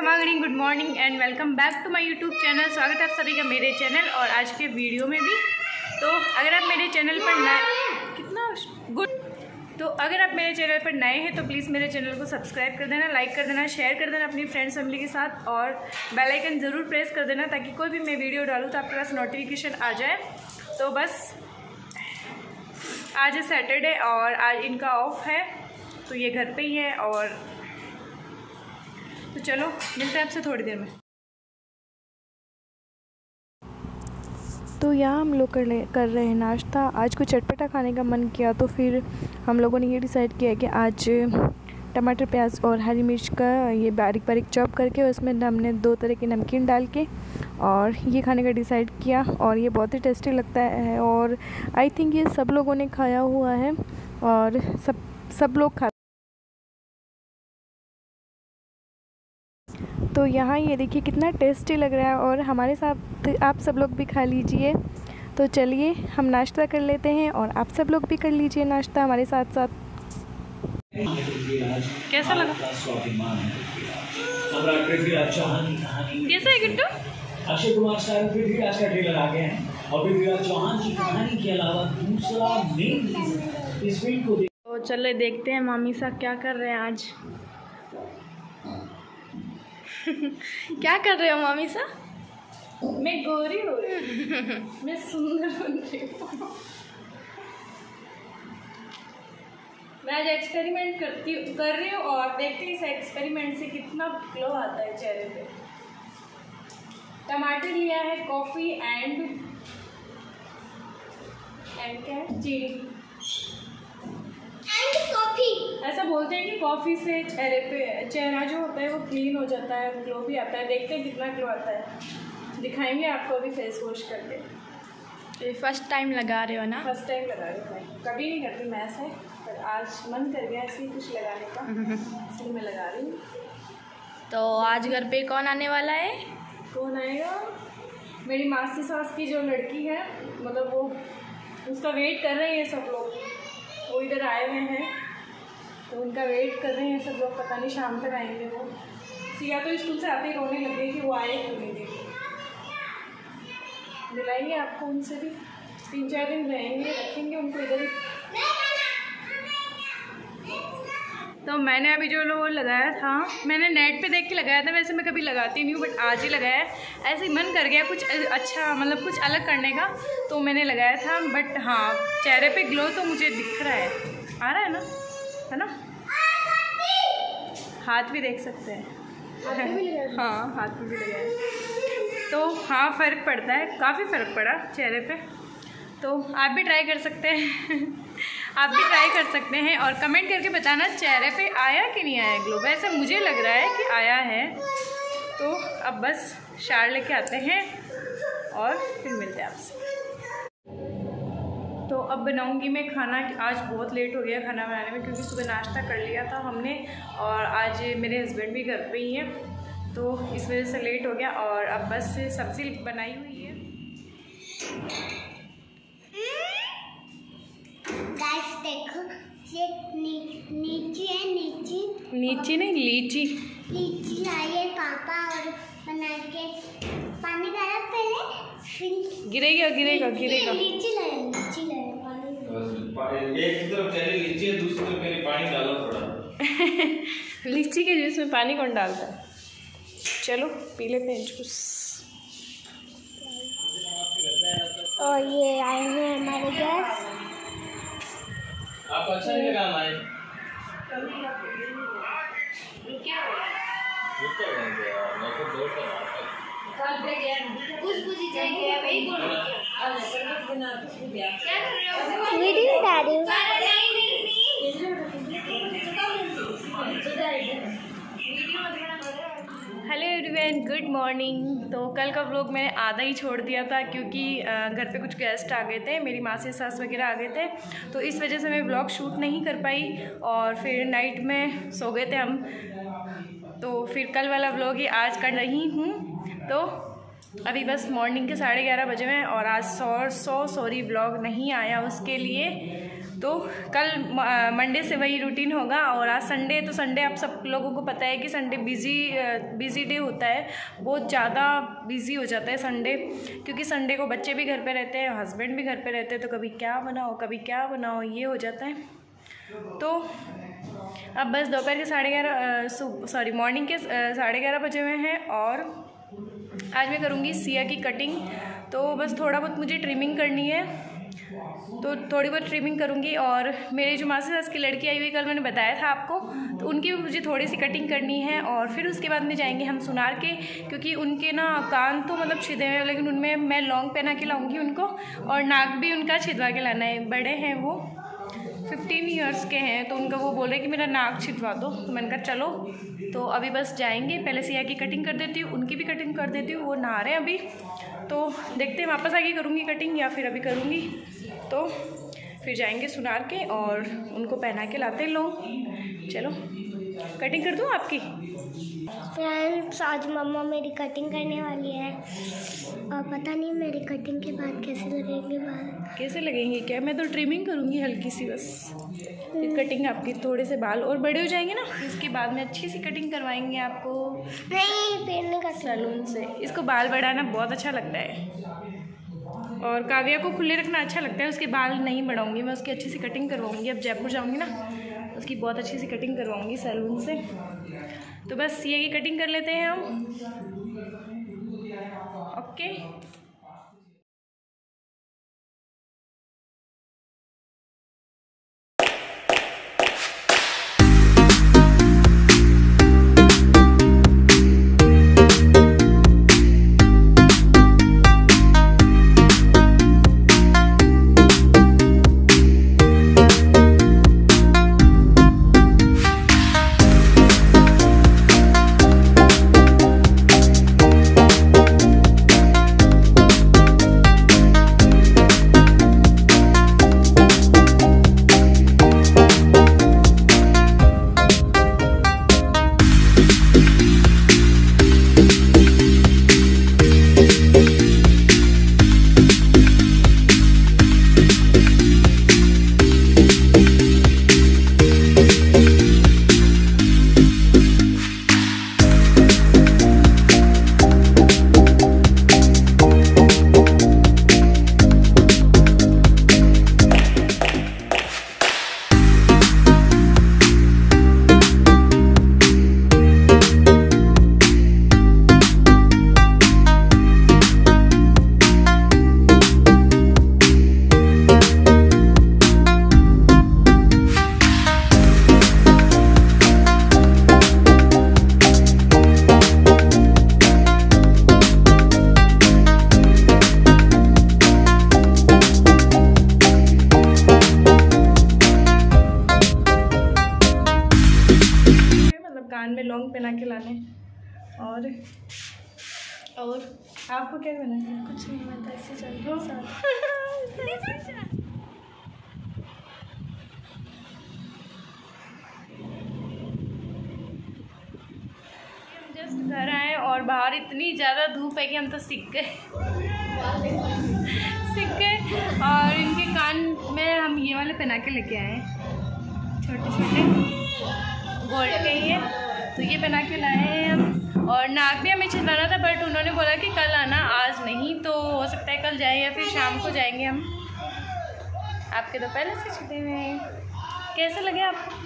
खमागणी good morning and welcome back to my YouTube channel स्वागत है आप सभी का मेरे चैनल और आज के वीडियो में भी। तो अगर आप मेरे चैनल पर नए कितना गुड तो अगर आप मेरे चैनल पर नए हैं तो प्लीज़ मेरे चैनल को सब्सक्राइब कर देना लाइक कर देना शेयर कर देना अपनी फ्रेंड्स फैमिली के साथ और बेल आइकन ज़रूर प्रेस कर देना ताकि कोई भी मैं वीडियो डालूँ तो आपके पास नोटिफिकेशन आ जाए। तो बस, आज है सैटरडे और आज इनका ऑफ़ है तो ये घर पे ही है और तो चलो, मिलते हैं आपसे थोड़ी देर में। तो यहाँ हम लोग कर कर रहे हैं नाश्ता। आज कुछ चटपटा खाने का मन किया तो फिर हम लोगों ने ये डिसाइड किया कि आज टमाटर, प्याज और हरी मिर्च का ये बारीक बारीक चॉप करके उसमें हमने दो तरह की नमकीन डाल के और ये खाने का डिसाइड किया और ये बहुत ही टेस्टी लगता है और आई थिंक ये सब लोगों ने खाया हुआ है और सब सब लोग खा तो यहाँ ये देखिए कितना टेस्टी लग रहा है और हमारे साथ आप सब लोग भी खा लीजिए। तो चलिए हम नाश्ता कर लेते हैं और आप सब लोग भी कर लीजिए नाश्ता हमारे साथ साथ। कैसा लगा? कैसा है गिट्टू अक्षय कुमार सर पृथ्वीराज का ट्रेलर आ गया है। और पृथ्वीराज चौहान की कहानी के अलावा दूसरा मेन इस फ़िल्म को तो चलो देखते हैं मामी साहब क्या कर रहे हैं आज। क्या कर रहे हो मामी साहब मैं गोरी हो रही हूँ। मैं सुंदर बन रही हूँ। मैं आज एक्सपेरिमेंट करती कर रही हूँ और देखती हैं इस एक्सपेरिमेंट से कितना ग्लो आता है चेहरे पे। टमाटर लिया है कॉफ़ी एंड एंड क्या है? चीनी ऐसा बोलते हैं कि कॉफ़ी से चेहरे पे चेहरा जो होता है वो क्लीन हो जाता है ग्लो भी आता है। देखते हैं कितना ग्लो आता है। दिखाएँगे आपको अभी फेस वॉश करके। फ़र्स्ट टाइम लगा रहे हो ना? फ़र्स्ट टाइम लगा रही हूँ मैं कभी नहीं करती मैं ऐसे। पर आज मन कर गया ऐसे कुछ लगाने का। इसलिए मैं लगा रही हूँ। तो आज घर पे कौन आने वाला है? कौन आएगा? मेरी मासी सास की जो लड़की है मतलब वो उसका वेट कर रहे हैं सब लोग। वो इधर आए हुए हैं। तो उनका वेट कर रहे हैं, सब लोग पता नहीं शाम तक आएँगे वो। सिया तो स्कूल से आते ही रोने लग गई कि वो आए क्यों नहीं देखे मिलाएँगे आपको उनसे भी? तीन चार दिन रहेंगे, रखेंगे उनको इधर ही। तो मैंने अभी जो वो लगाया था, मैंने नेट पे देख के लगाया था, वैसे मैं कभी लगाती नहीं हूँ बट आज ही लगाया ऐसे ही मन कर गया कुछ अच्छा मतलब कुछ अलग करने का तो मैंने लगाया था बट हाँ चेहरे पे ग्लो तो मुझे दिख रहा है। आ रहा है ना? है ना? हाथ भी देख सकते हैं। हाँ हाथ में भी लगाया तो हाँ फ़र्क पड़ता है। काफ़ी फ़र्क पड़ा चेहरे पे। तो आप भी ट्राई कर सकते हैं। आप भी ट्राई कर सकते हैं और कमेंट करके बताना चेहरे पे आया कि नहीं आया ग्लो वैसे मुझे लग रहा है कि आया है। तो अब बस शार लेके आते हैं और फिर मिलते हैं आपसे। तो अब बनाऊँगी मैं खाना। आज बहुत लेट हो गया खाना बनाने में क्योंकि सुबह नाश्ता कर लिया था हमने और आज मेरे हस्बैंड भी घर पे ही हैं तो इस वजह से लेट हो गया और अब बस सब्ज़ी बनाई हुई है। देखो ये नी, नीचे है नीचे। नीचे नहीं लीची। लीची लाइए पापा और बना के। पानी डाला पहले फिर गिरेगा गिरेगा गिरेगा। लीची लाए लीची पानी एक तरफ़ चले लीजिए दूसरी तरफ़ मेरे पानी डालो थोड़ा लीची के जूस में पानी कौन डालता है? चलो पी लेते हैं जूस। और ये आए हैं हमारे गेस्ट आप अच्छा नहीं काम आए? वीडियो बता हेलो एवरीवन, गुड मॉर्निंग। तो कल का व्लॉग मैंने आधा ही छोड़ दिया था क्योंकि घर पे कुछ गेस्ट आ गए थे, मेरी मासी सास वगैरह आ गए थे। तो इस वजह से मैं व्लॉग शूट नहीं कर पाई और फिर नाइट में सो गए थे हम। तो फिर कल वाला व्लॉग ही आज कर रही हूँ। तो अभी बस मॉर्निंग के साढ़े ग्यारह बजे में और आज सौ सौ सॉरी ब्लॉग नहीं आया उसके लिए। तो कल मंडे से वही रूटीन होगा और आज संडे तो संडे आप सब लोगों को पता है कि संडे बिज़ी बिज़ी डे होता है। बहुत ज़्यादा बिज़ी हो जाता है संडे क्योंकि संडे को बच्चे भी घर पे रहते हैं हस्बैंड भी घर पे रहते हैं तो कभी क्या बनाओ, कभी क्या बनाओ, ये हो जाता है। तो अब बस दोपहर के साढ़े ग्यारह सॉरी मॉर्निंग के साढ़े ग्यारह बजे हुए हैं और आज मैं करूँगी सिया की कटिंग तो बस थोड़ा बहुत मुझे ट्रिमिंग करनी है। तो थोड़ी बहुत ट्रिमिंग करूँगी और मेरी जो मासी सास की लड़की आई हुई कल मैंने बताया था आपको तो उनकी भी मुझे थोड़ी सी कटिंग करनी है और फिर उसके बाद में जाएँगे हम सुनार के, क्योंकि उनके ना कान तो मतलब छिदे हुए लेकिन उनमें मैं लॉन्ग पहना के लाऊँगी उनको और नाक भी उनका छिदवा के लाना है। बड़े हैं वो फिफ्टीन ईयर्स के हैं तो उनका वो बोले कि मेरा नाक छिदवा दो। तो मैंने कहा, चलो तो अभी बस जाएँगे, पहले सिया की कटिंग कर देती हूँ, उनकी भी कटिंग कर देती हूँ, वो नहा रहे हैं अभी। तो देखते हैं वापस आके करूँगी कटिंग या फिर अभी करूँगी। तो फिर जाएँगे सुनार के और उनको पहना के लाते लोग। चलो कटिंग कर दूँ आपकी? फ्रेंड्स आज मम्मा मेरी कटिंग करने वाली है। और पता नहीं मेरी कटिंग के बाद कैसे लगेंगे बाल। कैसे लगेंगे क्या? मैं तो ट्रिमिंग करूँगी हल्की सी बस। कटिंग आपकी थोड़े से बाल और बड़े हो जाएँगे ना इसके बाद में अच्छी सी कटिंग करवाएँगे आपको। नहीं कर सैलून से। इसको बाल बढ़ाना बहुत अच्छा लगता है। और काव्या को खुले रखना अच्छा लगता है उसके बाल नहीं बढ़ाऊँगी मैं उसकी अच्छी सी कटिंग करवाऊँगी। अब जयपुर जाऊँगी ना उसकी बहुत अच्छी सी कटिंग करवाऊँगी सैलून से। तो बस ये की कटिंग कर लेते हैं हम। ओके और और आपको क्या करना है? कुछ नहीं मैं ऐसे चल रहा हूँ। जस्ट घर आए और बाहर इतनी ज़्यादा धूप है कि हम तो सीख गए। सीख गए। और इनके कान में हम ये वाले पहना के लेके आए। छोटे छोटे गोल्ड के ही है तो ये बना के लाए हैं हम। और नाक भी हमें छिलवाना था बट उन्होंने बोला कि कल आना, आज नहीं तो हो सकता है कल जाए या फिर शाम को जाएँगे हम। आपके तो पहले से छिटे हुए हैं। कैसे लगे आपको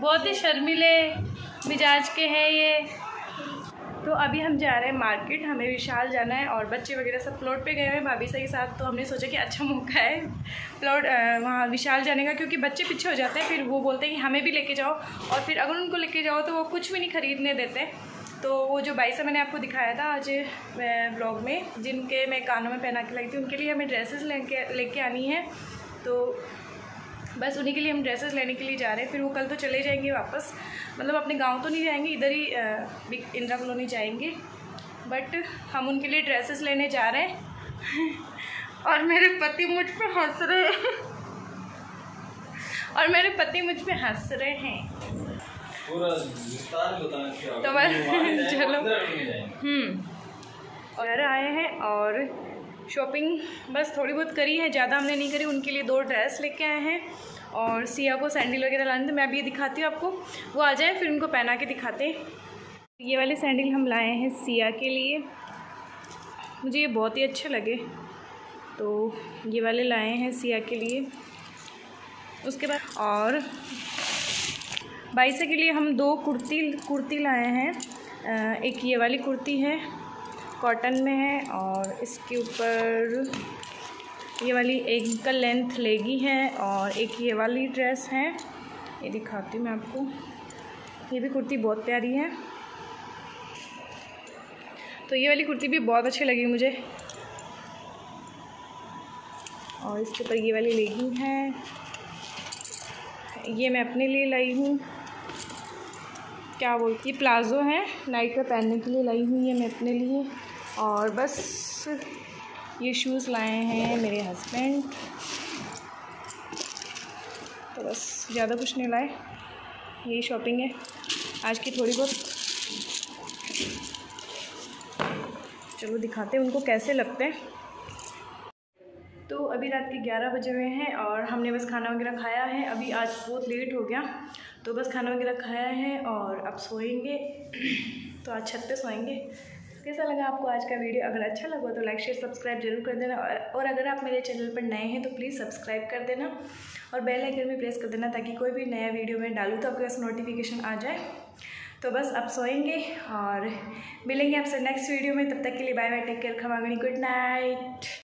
बहुत ही शर्मिले मिजाज के हैं ये। तो अभी हम जा रहे हैं मार्केट, हमें विशाल जाना है और बच्चे वगैरह सब प्लॉट पे गए हैं। भाभी के साथ तो हमने सोचा कि अच्छा मौका है प्लॉट वहाँ विशाल जाने का, क्योंकि बच्चे पीछे हो जाते हैं, फिर वो बोलते हैं कि हमें भी लेके जाओ। और फिर अगर उनको लेके जाओ तो वो कुछ भी नहीं ख़रीदने देते। तो वो जो बाई से मैंने आपको दिखाया था आज ब्लॉग में, जिनके मैं कानों में पहना के लगी थी, उनके लिए हमें ड्रेसेस लेके लेके आनी है। तो बस उन्हीं के लिए हम ड्रेसेस लेने के लिए जा रहे हैं। फिर वो कल तो चले जाएँगे वापस। मतलब अपने गाँव तो नहीं जाएँगे इधर ही इंदिरा कॉलोनी जाएँगे। बट हम उनके लिए ड्रेसेस लेने जा रहे हैं। और मेरे पति मुझ पर हंस रहे हैं। और मेरे पति मुझ पर हंस रहे हैं। तो बस चलो। हम्म। और आए हैं और शॉपिंग बस थोड़ी बहुत करी है, ज़्यादा हमने नहीं करी, उनके लिए दो ड्रेस लेके आए हैं और सिया को सैंडल वगैरह लाने तो मैं अभी दिखाती हूँ आपको। वो आ जाए, फिर उनको पहना के दिखाते ये वाले सैंडल हम लाए हैं सिया के लिए। मुझे ये बहुत ही अच्छे लगे। तो ये वाले लाए हैं सिया के लिए। उसके बाद और बाईसा के लिए हम दो कुर्ती कुर्ती लाए हैं। एक ये वाली कुर्ती है कॉटन में है और इसके ऊपर ये वाली एक का लेंथ लेगी है और एक ये वाली ड्रेस है। ये दिखाती हूँ मैं आपको। ये भी कुर्ती बहुत प्यारी है। तो ये वाली कुर्ती भी बहुत अच्छी लगी मुझे। और इसके ऊपर ये वाली लेगिंग है। ये मैं अपने लिए लाई हूँ। क्या बोलती है? प्लाज़ो है। नाइट में पहनने के लिए लाई हूँ। ये मैं अपने लिए। और बस ये शूज़ लाए हैं मेरे हस्बैंड तो बस ज़्यादा कुछ नहीं लाए। यही शॉपिंग है। आज की थोड़ी बहुत। चलो दिखाते हैं उनको कैसे लगते हैं। तो अभी रात के ग्यारह बजे हुए हैं और हमने बस खाना वगैरह खाया है। अभी आज बहुत लेट हो गया। तो बस खाना वगैरह खाया है और अब सोएँगे। तो आज छत पे सोएँगे। कैसा लगा आपको आज का वीडियो? अगर अच्छा लगा तो लाइक शेयर सब्सक्राइब ज़रूर कर देना। और अगर आप मेरे चैनल पर नए हैं तो प्लीज़ सब्सक्राइब कर देना। और बेल आइकन भी प्रेस कर देना ताकि कोई भी नया वीडियो मैं डालूँ तो आपके पास नोटिफिकेशन आ जाए। तो बस आप सोएँगे और मिलेंगे आपसे नेक्स्ट वीडियो में। तब तक के लिए बाय बाय टेक केयर खमागणी गुड नाइट